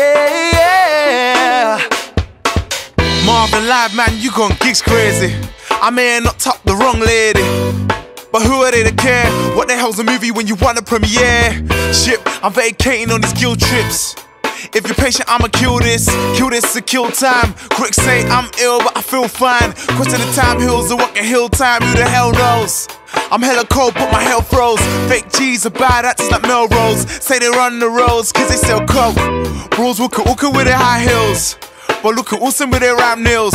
yeah, yeah. Marvin Live, man, you gone gigs crazy. I may have not top the wrong lady. But who are they to care? What the hell's a movie when you want a premiere? Ship, I'm vacating on these guild trips. If you're patient, I'ma kill this. Kill this to kill time. Critics say I'm ill, but I feel fine. Question the time hills, the walking hill time, who the hell knows? I'm hella cold, but my health froze. Fake G's are bad actors like Melrose. Say they run the roads, cause they sell coke. Rules wooka wooka with their high heels. But look at Wilson with their rap nails.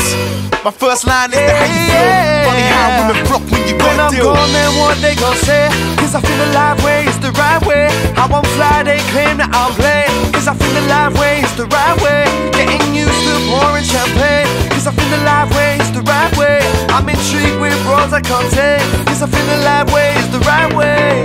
My first line is the how you feel. Funny how women rock when you When got I'm a deal. gone, then what they gon' say? Cause I feel the live way is the right way. I won't fly, they claim that I'm playing. Cause I feel the live way is the right way. Getting used to pouring champagne. Cause I feel the live way is the right way. I'm intrigued with bros I can't take. I feel the live way is the right way.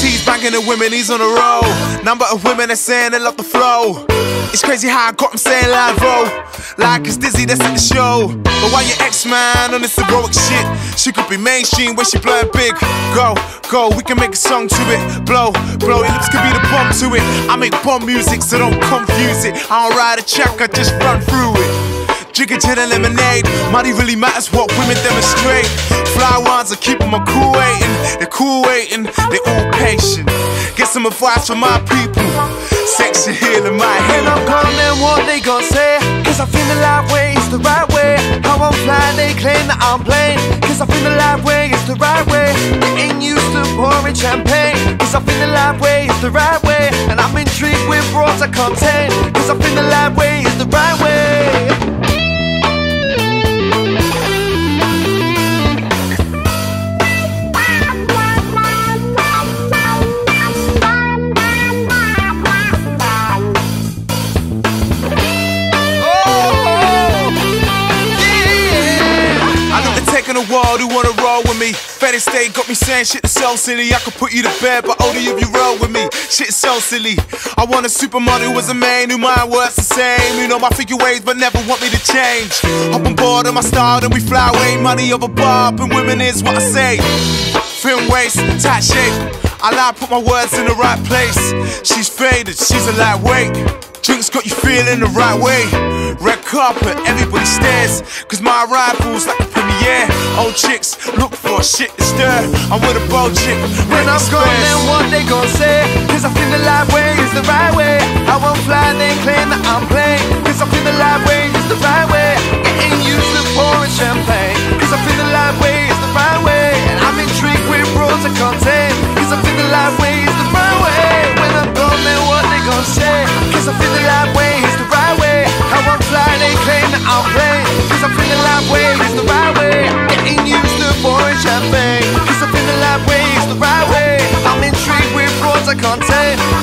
T's banging the women, he's on a roll. Number of women are saying they love the flow. It's crazy how I got him saying live oh. Like it's dizzy, that's at the show. But why your ex man on this heroic shit? She could be mainstream when she blowing big. Go, go, we can make a song to it. Blow, blow, your lips could be the bomb to it. I make bomb music, so don't confuse it. I don't ride a track, I just run through it. Drinking to the lemonade. Money really matters what women demonstrate. Fly ones are keeping my cool waiting. They're cool waiting, they're all patient. Get some advice from my people. Sex Section healing my When I'm healing. gone, what they gon' say? Cause I feel the live way is the right way. How I'm flying, they claim that I'm playing. Cause I feel the live way is the right way. Getting used to pouring champagne. Cause I feel the live way is the right way. And I'm intrigued with bros I can't tame. Cause I feel the right way. The world who wanna roll with me. Fetty State got me saying shit that's so silly. I could put you to bed, but only if you roll with me. Shit so silly. I want a supermodel who was a man who mind works the same. You know my figure ways, but never want me to change. Hop on board of my style, then we fly away. Money over bob, and women is what I say. Thin waist, tight shape. I lie, put my words in the right place. She's faded, she's a lightweight. Drinks got you feeling the right way. Red carpet, everybody stares. Cause my arrival's like premiere. Old chicks look for shit to stir. I'm with a bold chick. When I'm gone, then what they gon' say? Cause I feel the live way is the right way. I won't fly, they claim that I'm playing. Cause I feel the live way is the right way. Getting used to pouring champagne. Cause I feel the live way is the right way. And I'm intrigued with bros I can't tame. Cause I feel the live way is the right way. When I'm gone, then what they gon' say? Cause I feel the live way is the right way. I won't fly, they claim that I'm playing. Cause I feel the live way is the I can't tame.